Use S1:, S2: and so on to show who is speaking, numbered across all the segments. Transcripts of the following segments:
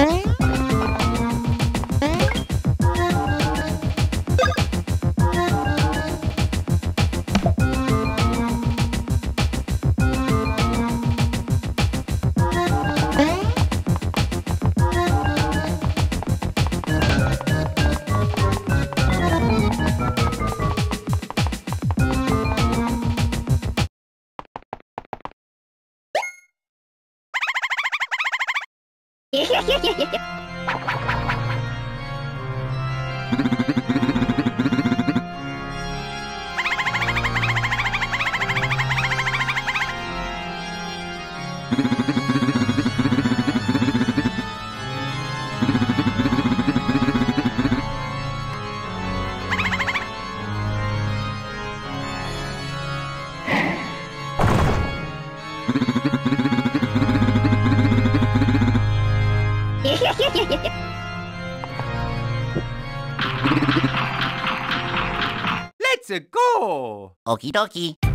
S1: Okay. Let's go!
S2: Okie dokie.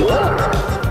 S3: Huh?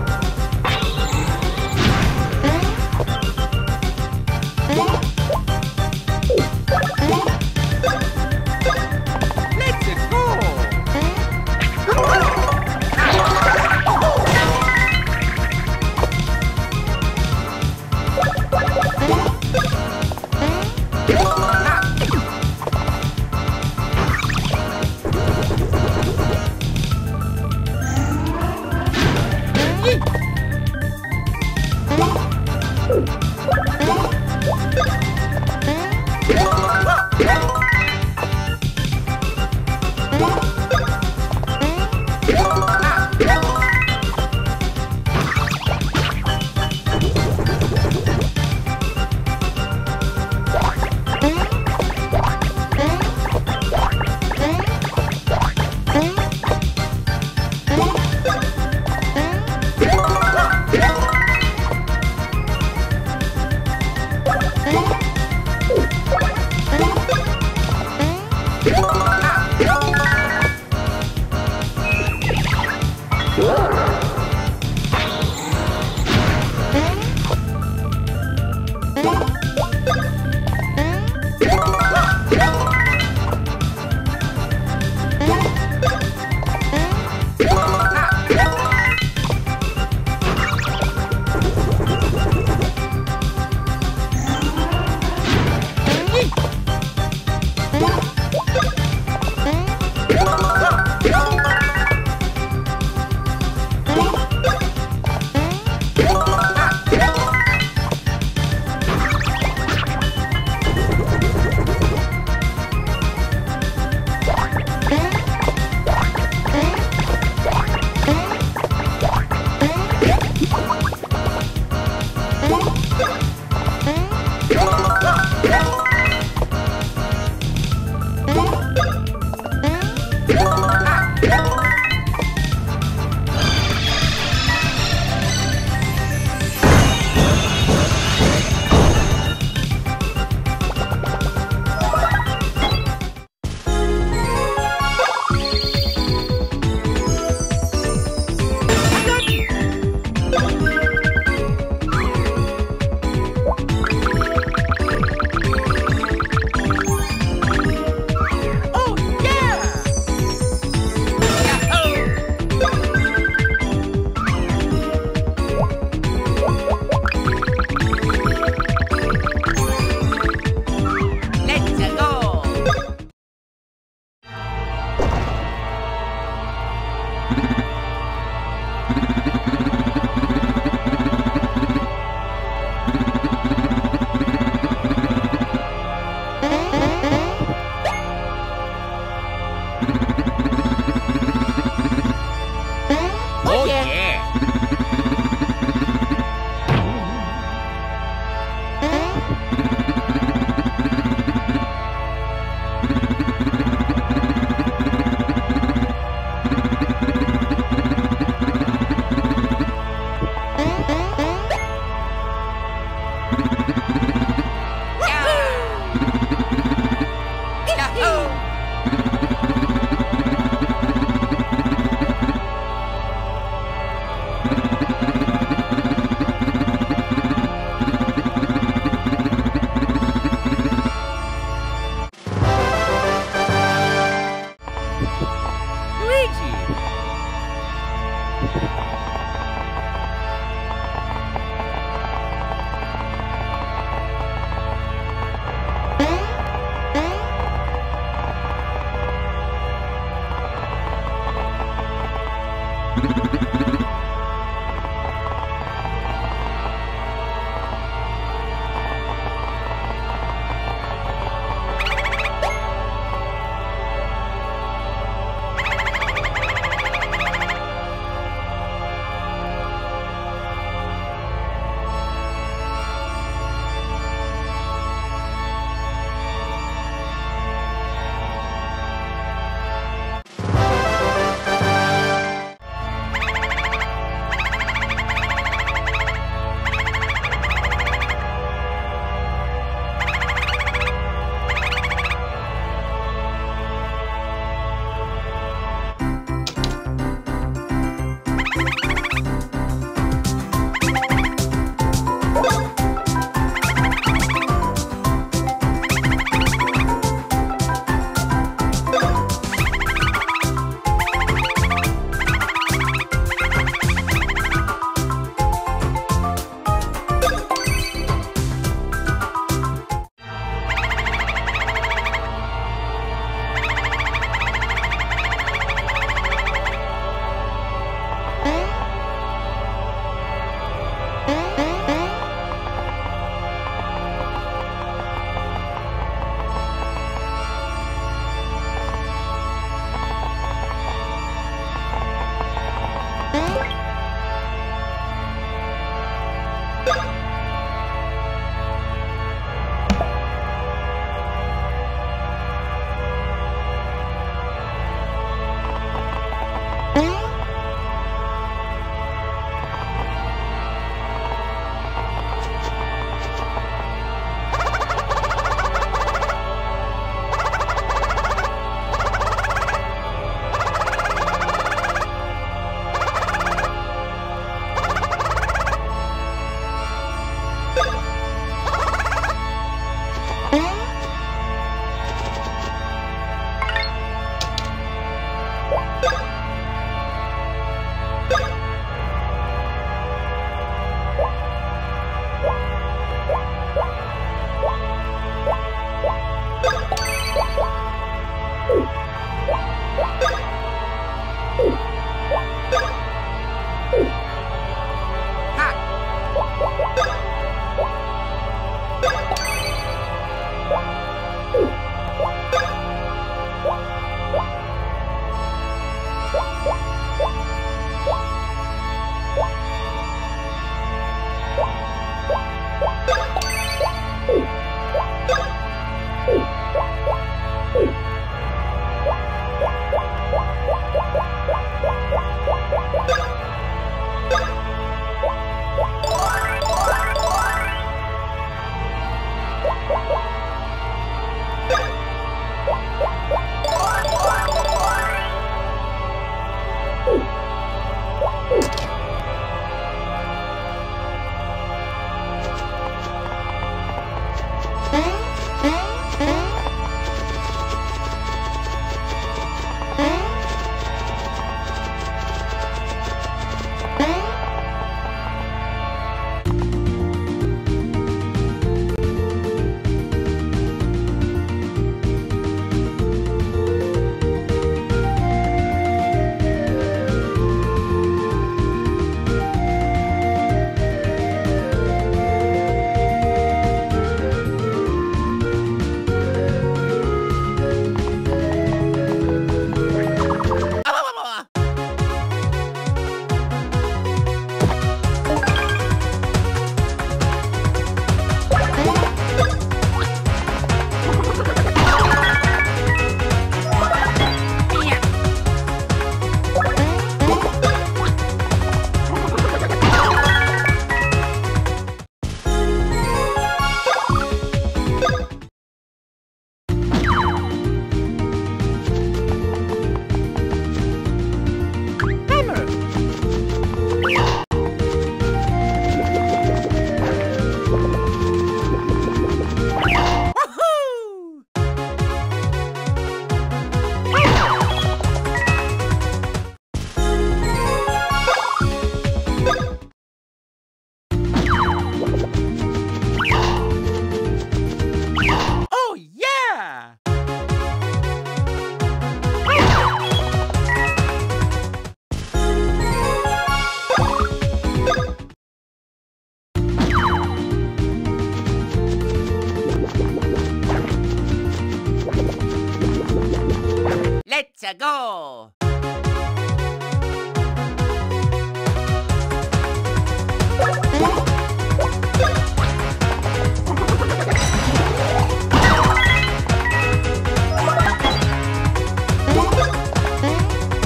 S3: Alexa, go!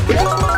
S1: Let's go.